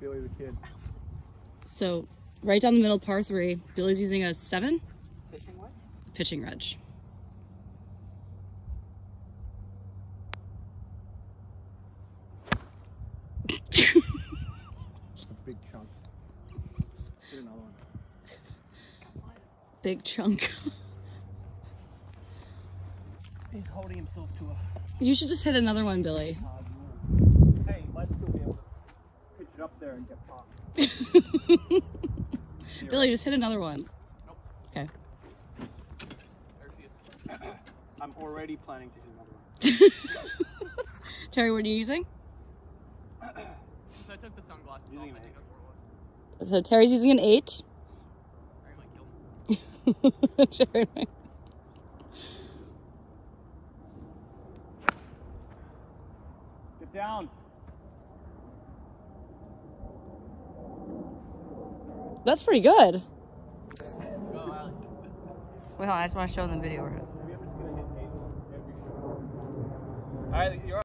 Billy the Kid. So right down the middle, par three. Billy's using a seven Pitching what? pitching wedge. Big chunk. Hit another one. Big chunk. He's holding himself to a You should just hit another one, Billy. hard move. Hey, and get past. Billy, just hit another one. Okay. I'm already planning to hit another one. Terry, what are you using? So I took the sunglasses Using off. I think that's what it was. So Terry's using an eight. Harry might kill me. Terry- Get down. That's pretty good. Go, Alec. Wait, hold on, I just want to show them the video where it is. Have you ever seen a hit eight every shot? All right, you're